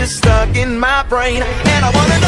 just stuck in my brain. And I wanna